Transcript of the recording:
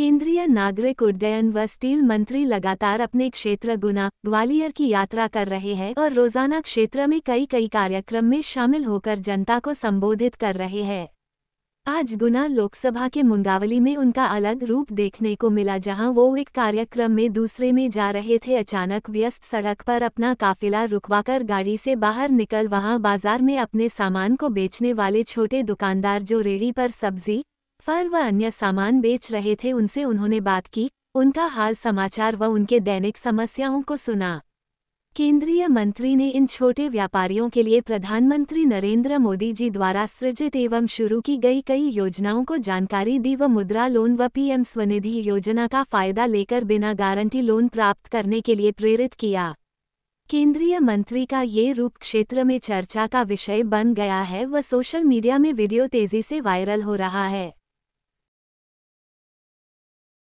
केंद्रीय नागरिक उड्डयन व स्टील मंत्री लगातार अपने क्षेत्र गुना ग्वालियर की यात्रा कर रहे हैं और रोज़ाना क्षेत्र में कई कई कार्यक्रम में शामिल होकर जनता को संबोधित कर रहे हैं। आज गुना लोकसभा के मुंगावली में उनका अलग रूप देखने को मिला, जहाँ वो एक कार्यक्रम में दूसरे में जा रहे थे। अचानक व्यस्त सड़क पर अपना काफिला रुकवाकर गाड़ी से बाहर निकल, वहाँ बाज़ार में अपने सामान को बेचने वाले छोटे दुकानदार जो रेड़ी पर सब्ज़ी फल व अन्य सामान बेच रहे थे उनसे उन्होंने बात की, उनका हाल समाचार व उनके दैनिक समस्याओं को सुना। केंद्रीय मंत्री ने इन छोटे व्यापारियों के लिए प्रधानमंत्री नरेंद्र मोदी जी द्वारा सृजित एवं शुरू की गई कई योजनाओं को जानकारी दी व मुद्रा लोन व पीएम स्वनिधि योजना का फ़ायदा लेकर बिना गारंटी लोन प्राप्त करने के लिए प्रेरित किया। केंद्रीय मंत्री का ये रूप क्षेत्र में चर्चा का विषय बन गया है व सोशल मीडिया में वीडियो तेज़ी से वायरल हो रहा है।